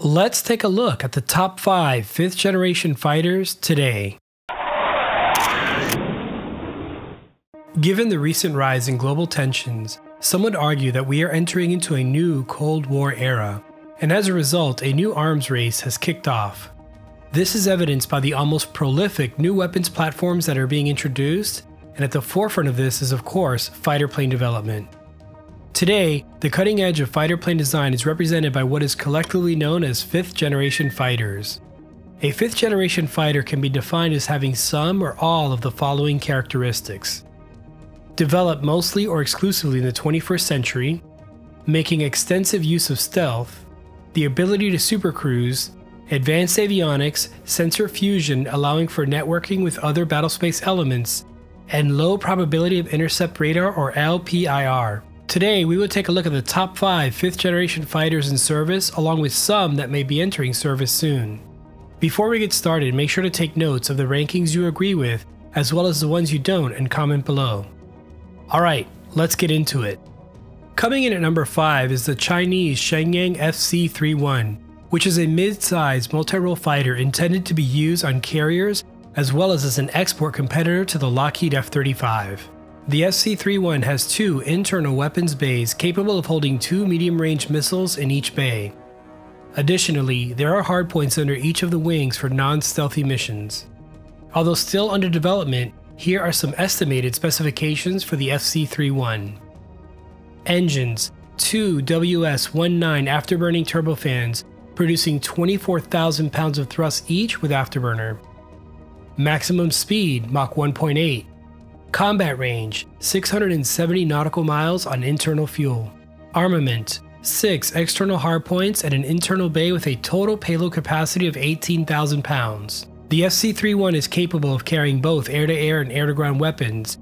Let's take a look at the top five fifth generation fighters today. Given the recent rise in global tensions, some would argue that we are entering into a new Cold War era, and as a result, a new arms race has kicked off. This is evidenced by the almost prolific new weapons platforms that are being introduced, and at the forefront of this is, of course, fighter plane development. Today, the cutting edge of fighter plane design is represented by what is collectively known as 5th generation fighters. A 5th generation fighter can be defined as having some or all of the following characteristics developed mostly or exclusively in the 21st century, making extensive use of stealth, the ability to supercruise, advanced avionics, sensor fusion allowing for networking with other battlespace elements, and low probability of intercept radar or LPIR. Today, we will take a look at the top 5 5th generation fighters in service, along with some that may be entering service soon. Before we get started, make sure to take notes of the rankings you agree with, as well as the ones you don't, and comment below. Alright, let's get into it. Coming in at number 5 is the Chinese Shenyang FC-31, which is a mid-sized multi-role fighter intended to be used on carriers as well as as an export competitor to the Lockheed F-35. The FC-31 has two internal weapons bays capable of holding two medium-range missiles in each bay. Additionally, there are hardpoints under each of the wings for non-stealthy missions. Although still under development, here are some estimated specifications for the FC31. Engines, two WS-19 afterburning turbofans producing 24,000 pounds of thrust each with afterburner. Maximum speed, Mach 1.8. Combat range, 670 nautical miles on internal fuel. Armament, 6 external hardpoints and an internal bay with a total payload capacity of 18,000 pounds. The FC-31 is capable of carrying both air-to-air and air-to-ground weapons,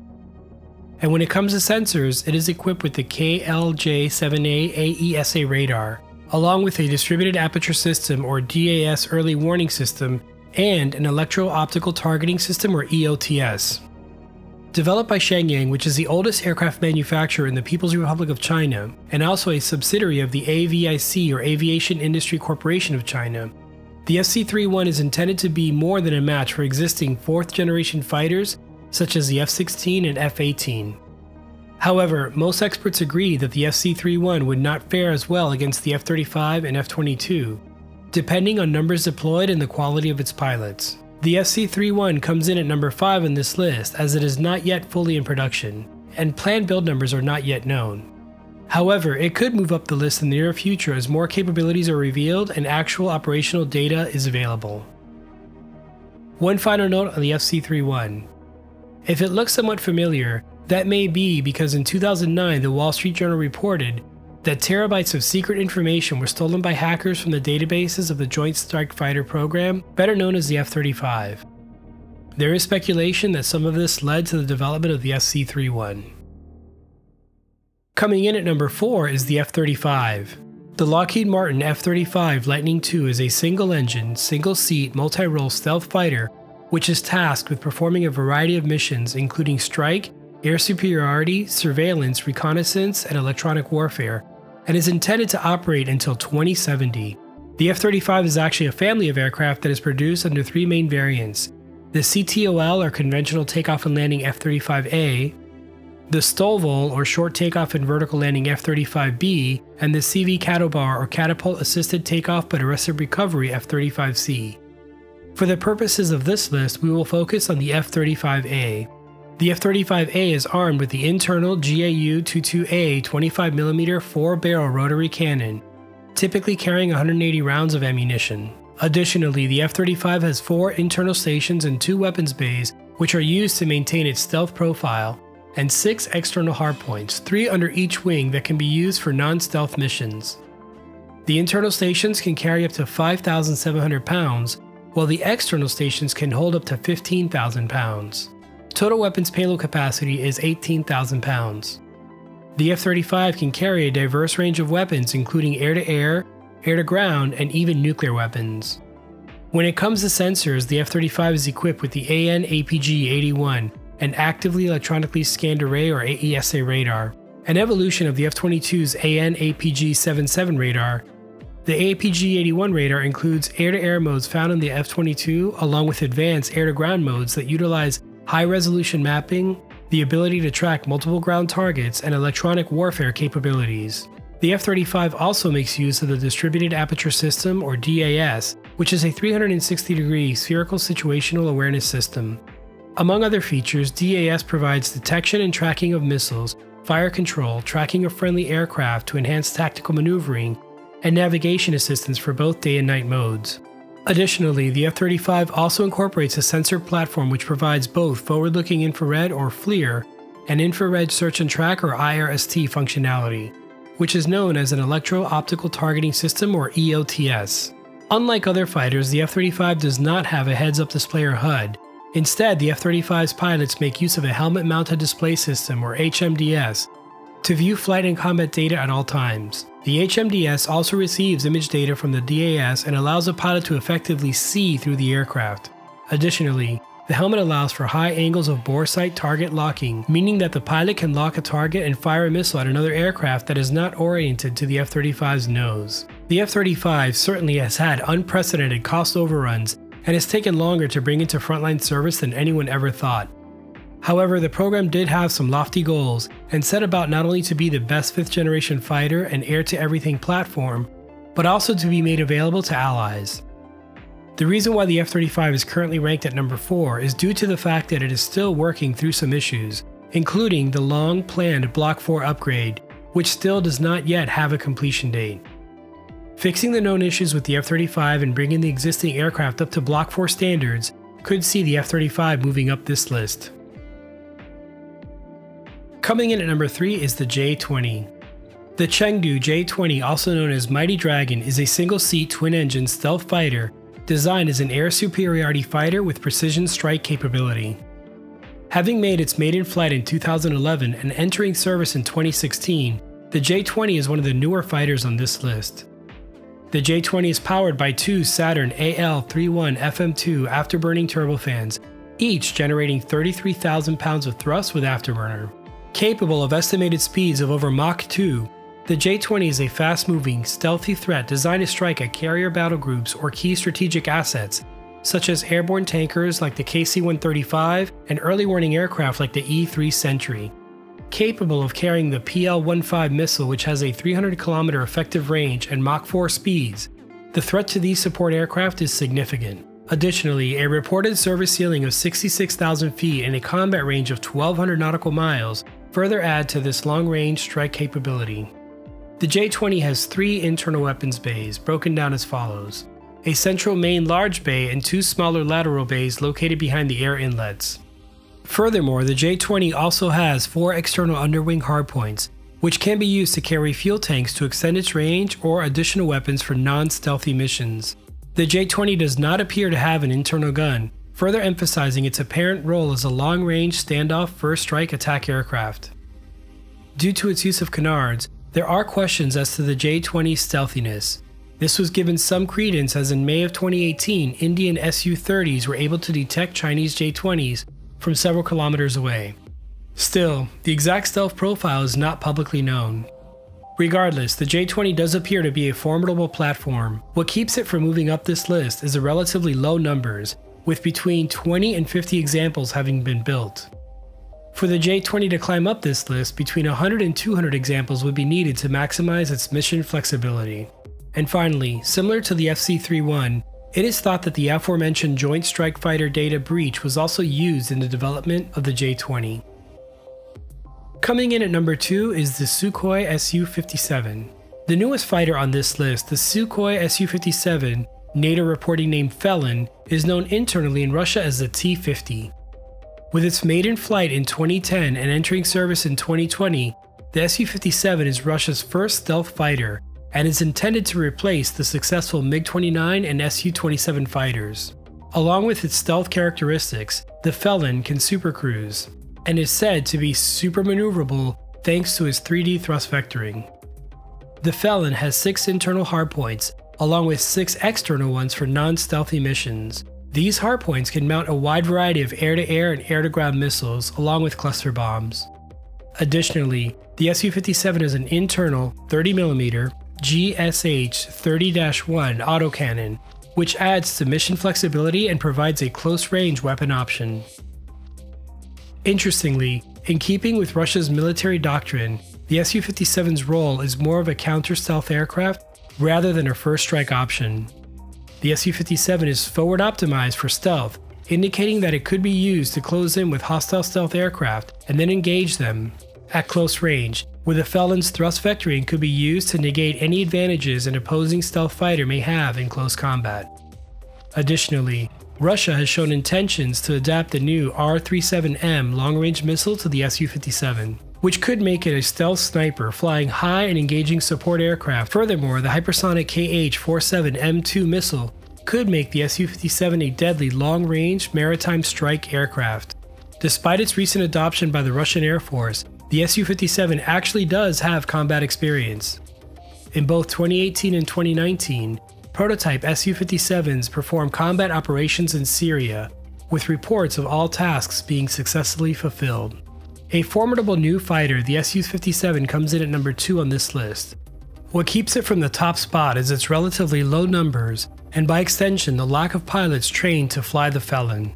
and when it comes to sensors, it is equipped with the KLJ-7A AESA radar, along with a distributed aperture system or DAS early warning system and an electro-optical targeting system or EOTS. Developed by Shenyang, which is the oldest aircraft manufacturer in the People's Republic of China, and also a subsidiary of the AVIC or Aviation Industry Corporation of China, the FC-31 is intended to be more than a match for existing 4th generation fighters such as the F-16 and F-18. However, most experts agree that the FC-31 would not fare as well against the F-35 and F-22, depending on numbers deployed and the quality of its pilots. The FC-31 comes in at number 5 on this list as it is not yet fully in production, and planned build numbers are not yet known. However, it could move up the list in the near future as more capabilities are revealed and actual operational data is available. One final note on the FC31. If it looks somewhat familiar, that may be because in 2009 the Wall Street Journal reported that terabytes of secret information were stolen by hackers from the databases of the Joint Strike Fighter program, better known as the F 35. There is speculation that some of this led to the development of the FC 31. Coming in at number 4 is the F 35. The Lockheed Martin F 35 Lightning II is a single engine, single seat, multi role stealth fighter which is tasked with performing a variety of missions, including strike, air superiority, surveillance, reconnaissance, and electronic warfare, and is intended to operate until 2070. The F 35 is actually a family of aircraft that is produced under three main variants the CTOL, or Conventional Takeoff and Landing F 35A, the STOVL, or Short Takeoff and Vertical Landing F-35B, and the CV Catobar, or Catapult Assisted Takeoff but Arrested Recovery F-35C. For the purposes of this list, we will focus on the F-35A. The F-35A is armed with the internal GAU-22A 25mm 4-barrel rotary cannon, typically carrying 180 rounds of ammunition. Additionally, the F-35 has four internal stations and two weapons bays, which are used to maintain its stealth profile, and six external hardpoints, three under each wing that can be used for non-stealth missions. The internal stations can carry up to 5,700 pounds, while the external stations can hold up to 15,000 pounds. Total weapons payload capacity is 18,000 pounds. The F-35 can carry a diverse range of weapons including air-to-air, air-to-ground, and even nuclear weapons. When it comes to sensors, the F-35 is equipped with the AN-APG-81, an actively electronically scanned array or AESA radar, an evolution of the F-22's AN-APG-77 radar, The APG-81 radar includes air-to-air modes found in the F-22 along with advanced air-to-ground modes that utilize high-resolution mapping, the ability to track multiple ground targets, and electronic warfare capabilities. The F-35 also makes use of the Distributed Aperture System, or DAS, which is a 360-degree spherical situational awareness system. Among other features, DAS provides detection and tracking of missiles, fire control, tracking of friendly aircraft to enhance tactical maneuvering, and navigation assistance for both day and night modes. Additionally, the F-35 also incorporates a sensor platform which provides both forward-looking infrared or FLIR and infrared search and track or IRST functionality, which is known as an Electro-Optical Targeting System or EOTS. Unlike other fighters, the F-35 does not have a heads-up display or HUD. Instead, the F-35's pilots make use of a helmet-mounted display system or HMDS to view flight and combat data at all times. The HMDS also receives image data from the DAS and allows the pilot to effectively see through the aircraft. Additionally, the helmet allows for high angles of bore sight target locking, meaning that the pilot can lock a target and fire a missile at another aircraft that is not oriented to the F 35's nose. The F 35 certainly has had unprecedented cost overruns and has taken longer to bring into frontline service than anyone ever thought. However, the program did have some lofty goals and set about not only to be the best 5th generation fighter and air to everything platform, but also to be made available to allies. The reason why the F 35 is currently ranked at number 4 is due to the fact that it is still working through some issues, including the long planned Block 4 upgrade, which still does not yet have a completion date. Fixing the known issues with the F 35 and bringing the existing aircraft up to Block 4 standards could see the F 35 moving up this list. Coming in at number 3 is the J-20. The Chengdu J-20, also known as Mighty Dragon, is a single-seat twin-engine stealth fighter designed as an air superiority fighter with precision strike capability. Having made its maiden flight in 2011 and entering service in 2016, the J-20 is one of the newer fighters on this list. The J-20 is powered by two Saturn AL31 FM2 afterburning turbofans, each generating 33,000 pounds of thrust with afterburner. Capable of estimated speeds of over Mach 2, the J-20 is a fast-moving, stealthy threat designed to strike at carrier battle groups or key strategic assets, such as airborne tankers like the KC-135 and early warning aircraft like the E-3 Sentry. Capable of carrying the PL-15 missile which has a 300 km effective range and Mach 4 speeds, the threat to these support aircraft is significant. Additionally, a reported service ceiling of 66,000 feet and a combat range of 1,200 nautical miles further add to this long-range strike capability. The J-20 has three internal weapons bays, broken down as follows. A central main large bay and two smaller lateral bays located behind the air inlets. Furthermore, the J-20 also has four external underwing hardpoints, which can be used to carry fuel tanks to extend its range or additional weapons for non-stealthy missions. The J-20 does not appear to have an internal gun, further emphasizing its apparent role as a long-range standoff first strike attack aircraft. Due to its use of canards, there are questions as to the J-20's stealthiness. This was given some credence as in May of 2018, Indian Su-30s were able to detect Chinese J-20s from several kilometers away. Still, the exact stealth profile is not publicly known. Regardless, the J-20 does appear to be a formidable platform. What keeps it from moving up this list is the relatively low numbers, with between 20 and 50 examples having been built. For the J20 to climb up this list, between 100 and 200 examples would be needed to maximize its mission flexibility. And finally, similar to the FC-31, it is thought that the aforementioned Joint Strike Fighter data breach was also used in the development of the J-20. Coming in at number 2 is the Sukhoi Su-57. The newest fighter on this list, the Sukhoi Su-57, NATO reporting name Felon, is known internally in Russia as the T-50. With its maiden flight in 2010 and entering service in 2020, the Su-57 is Russia's first stealth fighter and is intended to replace the successful MiG-29 and Su-27 fighters. Along with its stealth characteristics, the Felon can supercruise, and is said to be super maneuverable thanks to its 3D thrust vectoring. The Felon has 6 internal hardpoints along with six external ones for non-stealthy missions. These hardpoints can mount a wide variety of air-to-air and air-to-ground missiles along with cluster bombs. Additionally, the Su-57 is an internal 30mm GSH 30 1 autocannon, which adds to mission flexibility and provides a close range weapon option. Interestingly, in keeping with Russia's military doctrine, the Su 57's role is more of a counter stealth aircraft rather than a first strike option. The Su 57 is forward optimized for stealth, indicating that it could be used to close in with hostile stealth aircraft and then engage them at close range, where the Felon's thrust vectoring could be used to negate any advantages an opposing stealth fighter may have in close combat. Additionally, Russia has shown intentions to adapt the new R-37M long-range missile to the Su-57, which could make it a stealth sniper flying high and engaging support aircraft. Furthermore, the hypersonic KH-47M2 missile could make the Su-57 a deadly long-range maritime strike aircraft. Despite its recent adoption by the Russian Air Force, the Su-57 actually does have combat experience. In both 2018 and 2019, prototype Su-57s performed combat operations in Syria, with reports of all tasks being successfully fulfilled. A formidable new fighter, the Su-57 comes in at number 2 on this list. What keeps it from the top spot is its relatively low numbers, and by extension the lack of pilots trained to fly the Felon.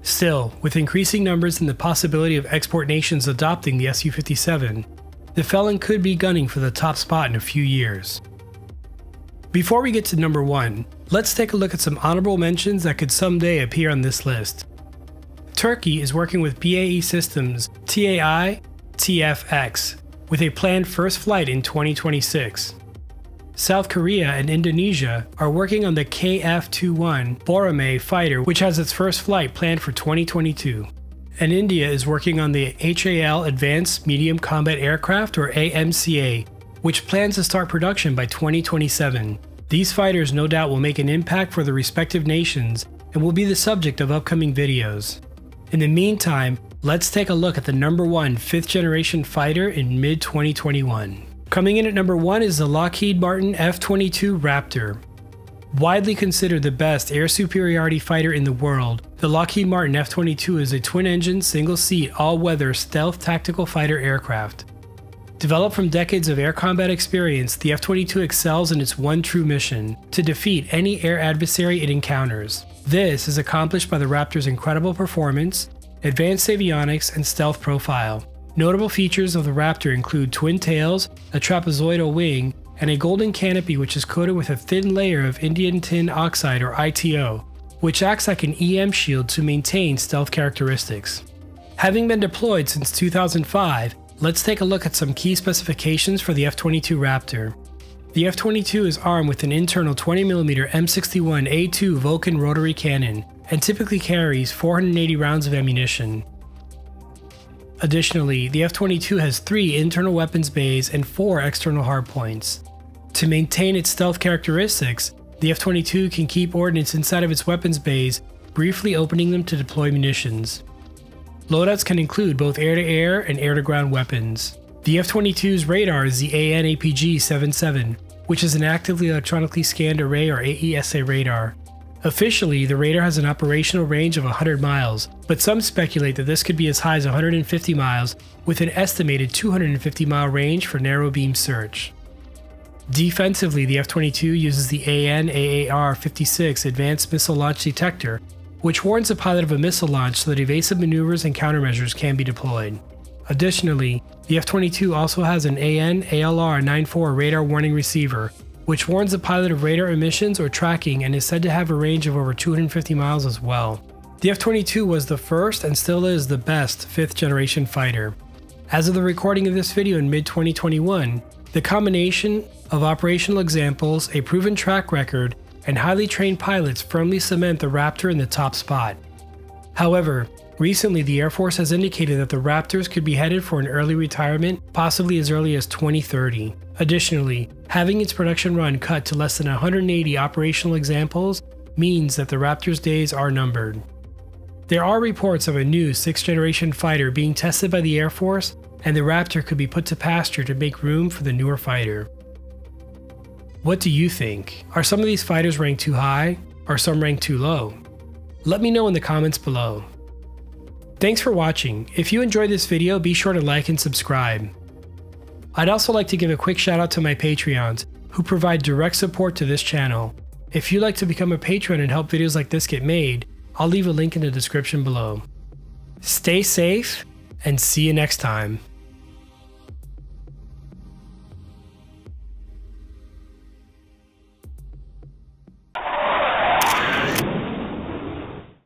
Still, with increasing numbers and the possibility of export nations adopting the Su-57, the Felon could be gunning for the top spot in a few years. Before we get to number 1, let's take a look at some honorable mentions that could someday appear on this list. Turkey is working with BAE Systems TAI TFX with a planned first flight in 2026. South Korea and Indonesia are working on the KF-21 Boramae fighter which has its first flight planned for 2022. And India is working on the HAL Advanced Medium Combat Aircraft or AMCA which plans to start production by 2027. These fighters no doubt will make an impact for the respective nations and will be the subject of upcoming videos. In the meantime, let's take a look at the number one fifth generation fighter in mid 2021. Coming in at number 1 is the Lockheed Martin F 22 Raptor. Widely considered the best air superiority fighter in the world, the Lockheed Martin F 22 is a twin engine, single seat, all weather stealth tactical fighter aircraft. Developed from decades of air combat experience, the F 22 excels in its one true mission to defeat any air adversary it encounters. This is accomplished by the Raptor's incredible performance, advanced avionics, and stealth profile. Notable features of the Raptor include twin tails, a trapezoidal wing, and a golden canopy which is coated with a thin layer of indium tin oxide or ITO, which acts like an EM shield to maintain stealth characteristics. Having been deployed since 2005, Let's take a look at some key specifications for the F-22 Raptor. The F-22 is armed with an internal 20mm M61A2 Vulcan rotary cannon and typically carries 480 rounds of ammunition. Additionally, the F-22 has three internal weapons bays and four external hardpoints. To maintain its stealth characteristics, the F-22 can keep ordnance inside of its weapons bays, briefly opening them to deploy munitions. Loadouts can include both air-to-air and air-to-ground weapons. The F-22's radar is the AN-APG-77, which is an actively electronically scanned array or AESA radar. Officially, the radar has an operational range of 100 miles, but some speculate that this could be as high as 150 miles, with an estimated 250 mile range for narrow beam search. Defensively, the F 22 uses the AN AAR 56 Advanced Missile Launch Detector, which warns the pilot of a missile launch so that evasive maneuvers and countermeasures can be deployed. Additionally, the F 22 also has an AN ALR 94 radar warning receiver, which warns the pilot of radar emissions or tracking and is said to have a range of over 250 miles as well. The F 22 was the first and still is the best 5th generation fighter. As of the recording of this video in mid 2021, the combination of operational examples, a proven track record, and highly trained pilots firmly cement the Raptor in the top spot. However, recently the Air Force has indicated that the Raptors could be headed for an early retirement, possibly as early as 2030. Additionally, having its production run cut to less than 180 operational examples means that the Raptor's days are numbered. There are reports of a new 6th generation fighter being tested by the Air Force, and the Raptor could be put to pasture to make room for the newer fighter. What do you think? Are some of these fighters ranked too high, or some ranked too low? Let me know in the comments below. Thanks for watching. If you enjoyed this video, be sure to like and subscribe. I'd also like to give a quick shout out to my Patreons, who provide direct support to this channel. If you'd like to become a patron and help videos like this get made, I'll leave a link in the description below. Stay safe and see you next time.